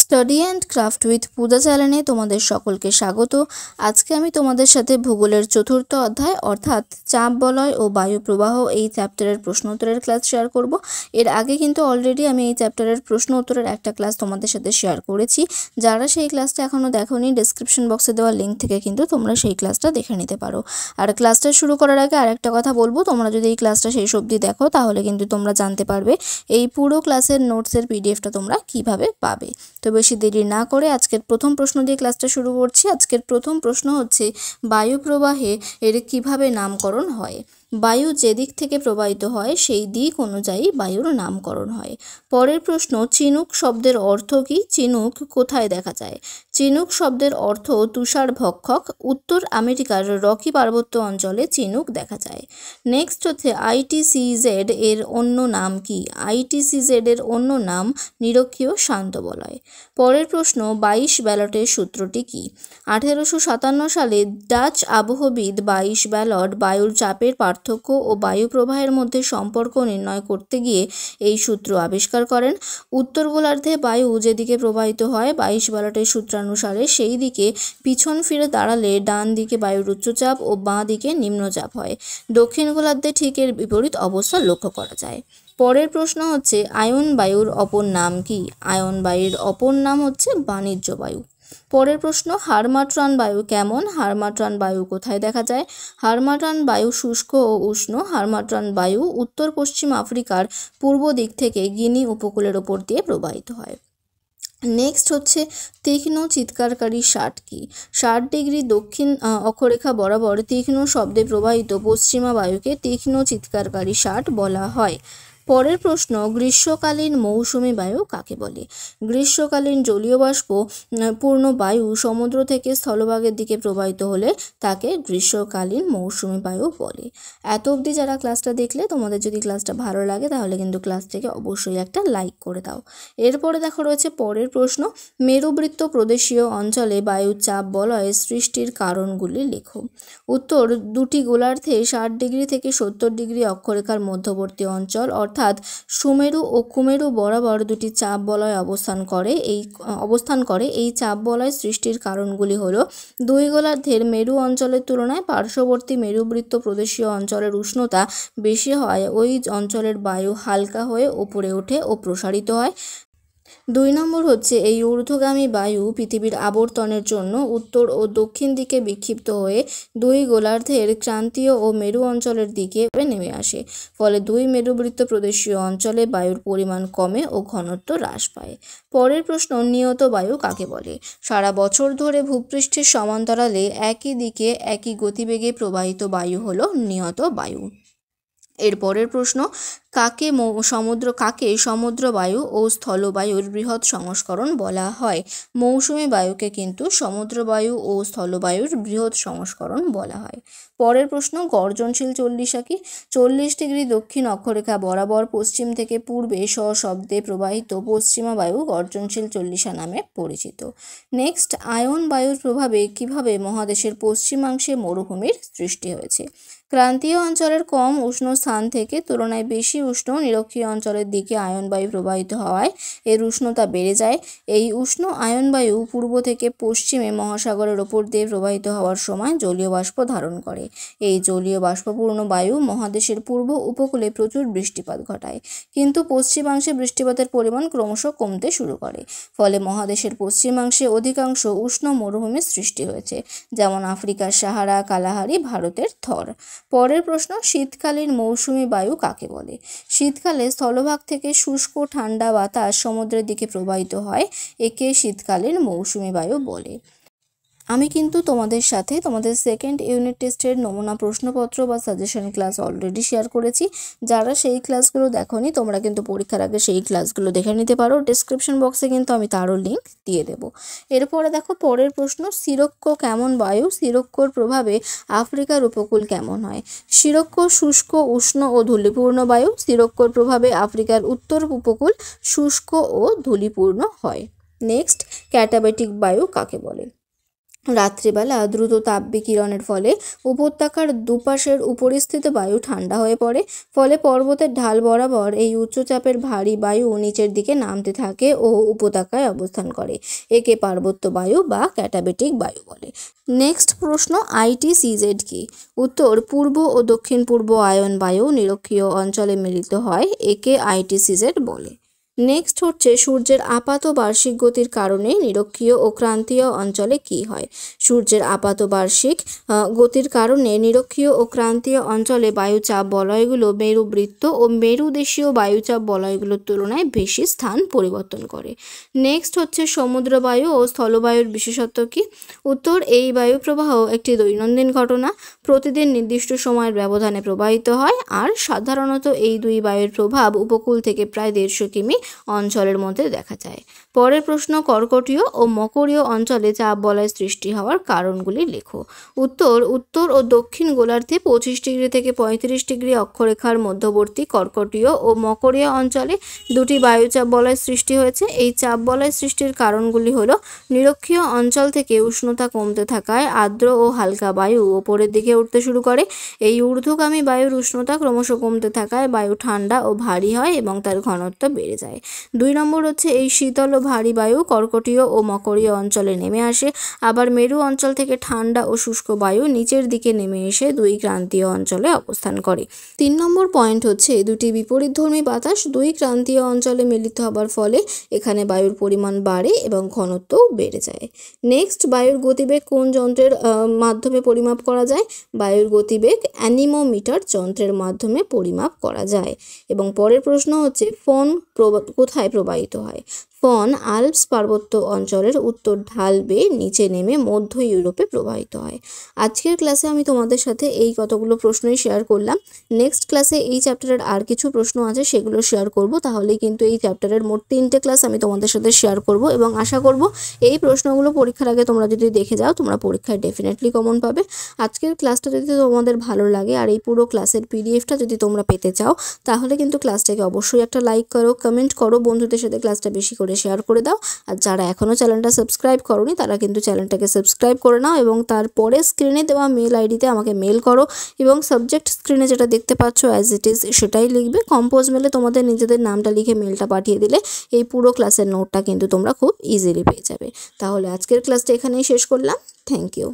Study and craft with Puja চ্যানেলে তোমাদের সকলকে স্বাগত। আজকে আমি তোমাদের সাথে ভূগোলের চতুর্থ অধ্যায় অর্থাৎ চাপ বলয় ও বায়ু প্রবাহ এই চ্যাপ্টারের প্রশ্ন উত্তরের ক্লাস শেয়ার করব। এর আগে কিন্তু অলরেডি আমি এই চ্যাপ্টারের প্রশ্ন উত্তরের একটা ক্লাস তোমাদের সাথে শেয়ার করেছি। যারা সেই ক্লাসটা এখনও দেখোনি ডিসক্রিপশন বক্সে দেওয়া লিঙ্ক থেকে কিন্তু তোমরা সেই ক্লাসটা দেখে নিতে পারো। আর ক্লাসটা শুরু করার আগে আরেকটা কথা বলব, তোমরা যদি এই ক্লাসটা শেষ অবধি দেখো, তাহলে কিন্তু তোমরা জানতে পারবে এই পুরো ক্লাসের নোটসের পিডিএফটা তোমরা কীভাবে পাবে। তো বেশি দেরি না করে আজকের প্রথম প্রশ্ন দিয়ে ক্লাসটা শুরু করছি। আজকের প্রথম প্রশ্ন হচ্ছে বায়ু প্রবাহে এর কীভাবে নামকরণ হয়? বায়ু যেদিক থেকে প্রবাহিত হয়, সেই দিক অনুযায়ী বায়ুর নামকরণ হয়। পরের প্রশ্ন, চিনুক শব্দের অর্থ কি? চিনুক কোথায় দেখা যায়? চিনুক শব্দের অর্থ তুষার ভক্ষক, উত্তর আমেরিকার রকি পার্বত্য অঞ্চলে চিনুক দেখা যায়। নেক্সট হচ্ছে আইটিসিজেড এর অন্য নাম কি? আইটিসিজেড এর অন্য নাম নিরক্ষীয় শান্ত বলয় পরের প্রশ্ন, বাইশ ব্যালটের সূত্রটি কি? আঠেরোশো সাতান্ন সালে ডাচ আবহবিদ বাইশ ব্যালট বায়ুর চাপের পার্থক্য ও বায়ু প্রবাহের মধ্যে সম্পর্ক নির্ণয় করতে গিয়ে এই সূত্র আবিষ্কার করেন। উত্তর গোলার্ধে বায়ু যেদিকে প্রবাহিত হয়, বাইশ ব্যালটের সূত্রানুসারে সেই দিকে পিছন ফিরে দাঁড়ালে ডান দিকে বায়ুর উচ্চচাপ ও বাঁ দিকে নিম্নচাপ হয়। দক্ষিণ গোলার্ধে ঠিক এর বিপরীত অবস্থা লক্ষ্য করা যায়। পরের প্রশ্ন হচ্ছে, আয়ন বায়ুর অপর নাম কি? আয়ন বায়ুর অপর নাম হচ্ছে বাণিজ্য বায়ু। পরের প্রশ্ন, হারমাট্রান বায়ু কেমন? হারমাট্রান বায়ু কোথায় দেখা যায়? হারমাট্রান বায়ু শুষ্ক ও উষ্ণ। হারমাট্রান বায়ু উত্তর পশ্চিম আফ্রিকার পূর্ব দিক থেকে গিনি উপকূলের ওপর দিয়ে প্রবাহিত হয়। নেক্সট হচ্ছে, তীক্ষ্ণ চিৎকারকারী ষাট কি? ষাট ডিগ্রি দক্ষিণ অক্ষরেখা বরাবর তীক্ষ্ণ শব্দে প্রবাহিত পশ্চিমা বায়ুকে তীক্ষ্ণ চিৎকারকারী ষাট বলা হয়। পরের প্রশ্ন, গ্রীষ্মকালীন মৌসুমি বায়ু কাকে বলে? গ্রীষ্মকালীন জলীয় বাষ্প পূর্ণ বায়ু সমুদ্র থেকে স্থলভাগের দিকে প্রবাহিত হলে তাকে গ্রীষ্মকালীন মৌসুমি বায়ু বলে। এত অবধি যারা ক্লাসটা দেখলে, তোমাদের যদি ক্লাসটা ভালো লাগে, তাহলে কিন্তু ক্লাসটাকে অবশ্যই একটা লাইক করে দাও। এরপরে দেখো রয়েছে পরের প্রশ্ন, মেরুবৃত্ত প্রদেশীয় অঞ্চলে বায়ুর চাপ বলয়ে সৃষ্টির কারণগুলি লেখো। উত্তর, দুটি গোলার্ধে ষাট ডিগ্রি থেকে সত্তর ডিগ্রি অক্ষরেখার মধ্যবর্তী অঞ্চল, অর্থাৎ সুমেরু ও কুমেরু বরাবর দুটি চাপ বলয় অবস্থান করে এই, অবস্থান করে এই চাপ বলয় সৃষ্টির কারণগুলি হল দুই গোলার্ধের মেরু অঞ্চলের তুলনায় পার্শ্ববর্তী মেরুবৃত্ত প্রদেশীয় অঞ্চলের উষ্ণতা বেশি হয়, ওই অঞ্চলের বায়ু হালকা হয়ে ওপরে ওঠে ও প্রসারিত হয়। দুই নম্বর হচ্ছে, এই ঊর্ধ্বগামী বায়ু পৃথিবীর আবর্তনের জন্য উত্তর ও দক্ষিণ দিকে বিক্ষিপ্ত হয়ে দুই গোলার্ধের ক্রান্তীয় ও মেরু অঞ্চলের দিকে নেমে আসে। ফলে দুই মেরুবৃত্ত প্রদেশীয় অঞ্চলে বায়ুর পরিমাণ কমে ও ঘনত্ব হ্রাস পায়। পরের প্রশ্ন, নিয়ত বায়ু কাকে বলে? সারা বছর ধরে ভূপৃষ্ঠের সমান্তরালে একই দিকে একই গতিবেগে প্রবাহিত বায়ু হলো নিয়ত বায়ু। এর পরের প্রশ্ন কাকে সমুদ্র কাকে সমুদ্র বায়ু ও স্থলবায়ুর বৃহৎ সংস্করণ বলা হয়? মৌসুমী বায়ুকে কিন্তু সমুদ্র বায়ু ও স্থলবায়ুর বৃহৎ সংস্করণ বলা হয়। পরের প্রশ্ন, গর্জনশীল চল্লিশা কি? চল্লিশ ডিগ্রি দক্ষিণ অক্ষরেখা বরাবর পশ্চিম থেকে পূর্বে সশব্দে প্রবাহিত পশ্চিমা বায়ু গর্জনশীল চল্লিশা নামে পরিচিত। নেক্সট, আয়ন বায়ুর প্রভাবে কীভাবে মহাদেশের পশ্চিমাংশে মরুভূমির সৃষ্টি হয়েছে? ক্রান্তীয় অঞ্চলের কম উষ্ণ স্থান থেকে তুলনায় বেশি উষ্ণ নিরক্ষীয় অঞ্চলের দিকে আয়ন বায়ু প্রবাহিত হওয়ায় এর উষ্ণতা বেড়ে যায়। এই উষ্ণ আয়ন বায়ু পূর্ব থেকে পশ্চিমে মহাসাগরের ওপর দিয়ে প্রবাহিত হওয়ার সময় জলীয় বাষ্প ধারণ করে। এই জলীয় বাষ্পপূর্ণ বায়ু মহাদেশের পূর্ব উপকূলে প্রচুর বৃষ্টিপাত ঘটায়। কিন্তু পশ্চিমাংশে বৃষ্টিপাতের পরিমাণ ক্রমশ কমতে শুরু করে। ফলে মহাদেশের পশ্চিমাংশে অধিকাংশ উষ্ণ মরুভূমির সৃষ্টি হয়েছে, যেমন আফ্রিকার সাহারা, কালাহারি, ভারতের থর। পরের প্রশ্ন, শীতকালীন মৌসুমি বায়ু কাকে বলে? শীতকালে স্থলভাগ থেকে শুষ্ক, ঠান্ডা বাতাস সমুদ্রের দিকে প্রবাহিত হয়, একে শীতকালীন মৌসুমি বায়ু বলে। আমি কিন্তু তোমাদের সাথে তোমাদের সেকেন্ড ইউনিট টেস্টের নমুনা প্রশ্নপত্র বা সাজেশন ক্লাস অলরেডি শেয়ার করেছি। যারা সেই ক্লাসগুলো দেখোনি, তোমরা কিন্তু পরীক্ষার আগে সেই ক্লাসগুলো দেখে নিতে পারো। ডিসক্রিপশন বক্সে কিন্তু আমি তারও লিঙ্ক দিয়ে দেব। এরপরে দেখো, পরের প্রশ্ন সিরক্ষ কেমন বায়ু? সিরক্ষর প্রভাবে আফ্রিকার উপকূল কেমন হয়? সিরক্ষ শুষ্ক, উষ্ণ ও ধূলিপূর্ণ বায়ু। সিরক্ষর প্রভাবে আফ্রিকার উত্তর উপকূল শুষ্ক ও ধূলিপূর্ণ হয়। নেক্সট ক্যাটাবেটিক বায়ু কাকে বলে? রাত্রিবেলা দ্রুত তাপ বিকিরণের ফলে উপত্যকার দুপাশের উপরিস্থিত বায়ু ঠান্ডা হয়ে পড়ে। ফলে পর্বতের ঢাল বরাবর এই উচ্চচাপের ভারী বায়ু নিচের দিকে নামতে থাকে ও উপত্যকায় অবস্থান করে। একে পার্বত্য বায়ু বা ক্যাটাবেটিক বায়ু বলে। নেক্সট প্রশ্ন আইটি সিজেড কি? উত্তর, পূর্ব ও দক্ষিণ পূর্ব আয়ন বায়ু নিরক্ষীয় অঞ্চলে মিলিত হয়, একে আইটি সিজেড বলে। নেক্সট হচ্ছে সূর্যের আপাত বার্ষিক গতির কারণে নিরক্ষীয় ও ক্রান্তীয় অঞ্চলে কি হয়? সূর্যের আপাত বার্ষিক গতির কারণে নিরক্ষীয় ও ক্রান্তীয় অঞ্চলে বায়ুচাপ বলয়গুলো মেরুবৃত্ত ও মেরুদেশীয় বায়ুচাপ বলয়গুলোর তুলনায় বেশি স্থান পরিবর্তন করে। নেক্সট হচ্ছে সমুদ্র বায়ু ও স্থলবায়ুর বিশেষত্ব কি? উত্তর, এই বায়ু প্রবাহ একটি দৈনন্দিন ঘটনা, প্রতিদিন নির্দিষ্ট সময়ের ব্যবধানে প্রবাহিত হয়, আর সাধারণত এই দুই বায়ুর প্রভাব উপকূল থেকে প্রায় দেড়শো কিমি অঞ্চলের মধ্যে দেখা যায়। পরের প্রশ্ন, কর্কটীয় ও মকরীয় অঞ্চলে চাপ বলয় সৃষ্টি হওয়ার কারণগুলি লেখো। উত্তর উত্তর ও দক্ষিণ গোলার্ধে পঁচিশ ডিগ্রি থেকে পঁয়ত্রিশ ডিগ্রি অক্ষরেখার মধ্যবর্তী কর্কটীয় ও মকরীয় অঞ্চলে দুটি বায়ুচাপ বলয় সৃষ্টি হয়েছে। এই চাপ বলয় সৃষ্টির কারণগুলি হল নিরক্ষীয় অঞ্চল থেকে উষ্ণতা কমতে থাকায় আর্দ্র ও হালকা বায়ু ওপরের দিকে উঠতে শুরু করে। এই ঊর্ধ্বগামী বায়ুর উষ্ণতা ক্রমশ কমতে থাকায় বায়ু ঠান্ডা ও ভারী হয় এবং তার ঘনত্ব বেড়ে যায়। দুই নম্বর হচ্ছে, এই শীতল ও ভারী বায়ু কর্কটীয় ও মকরীয় অঞ্চলে নেমে আসে। আবার মেরু অঞ্চল থেকে ঠান্ডা ও শুষ্ক বায়ু নিচের দিকে নেমে এসে দুই ক্রান্তীয় অঞ্চলে অবস্থান করে। তিন নম্বর পয়েন্ট হচ্ছে দুটি বিপরীতধর্মী বাতাস দুই ক্রান্তীয় অঞ্চলে মিলিত হবার ফলে এখানে বায়ুর পরিমাণ বাড়ে এবং ঘনত্বও বেড়ে যায়। নেক্সট, বায়ুর গতিবেগ কোন যন্ত্রের মাধ্যমে পরিমাপ করা যায়? বায়ুর গতিবেগ অ্যানিমোমিটার যন্ত্রের মাধ্যমে পরিমাপ করা যায়। এবং পরের প্রশ্ন হচ্ছে, ফোন কোথায় প্রবাহিত হয়? ফন আলপস পার্বত্য অঞ্চলের উত্তর ঢাল বেয়ে নিচে নেমে মধ্য ইউরোপে প্রবাহিত হয়। আজকের ক্লাসে আমি তোমাদের সাথে এই কতগুলো প্রশ্নই শেয়ার করলাম। নেক্সট ক্লাসে এই চ্যাপ্টারের আর কিছু প্রশ্ন আছে, সেগুলো শেয়ার করব। তাহলেই কিন্তু এই চ্যাপ্টারের মোট তিনটে ক্লাস আমি তোমাদের সাথে শেয়ার করব এবং আশা করব এই প্রশ্নগুলো পরীক্ষার আগে তোমরা যদি দেখে যাও, তোমরা পরীক্ষায় ডেফিনেটলি কমন পাবে। আজকের ক্লাসটা যদি তোমাদের ভালো লাগে আর এই পুরো ক্লাসের পিডিএফটা যদি তোমরা পেতে চাও, তাহলে কিন্তু ক্লাসটাকে অবশ্যই একটা লাইক করো কমেন্ট করো, বন্ধুদের সাথে ক্লাসটা বেশি করে শেয়ার করে দাও। আর যারা এখনও চ্যানেলটা সাবস্ক্রাইব করনি, তারা কিন্তু চ্যানেলটাকে সাবস্ক্রাইব করে নাও এবং তারপরে স্ক্রিনে দেওয়া মেল আইডিতে আমাকে মেল করো এবং সাবজেক্ট স্ক্রিনে যেটা দেখতে পাচ্ছ অ্যাজ ইট ইজ সেটাই লিখবে। কম্পোজ মেলে তোমাদের নিজেদের নামটা লিখে মেলটা পাঠিয়ে দিলে এই পুরো ক্লাসের নোটটা কিন্তু তোমরা খুব ইজিলি পেয়ে যাবে। তাহলে আজকের ক্লাসটা এখানেই শেষ করলাম। Thank you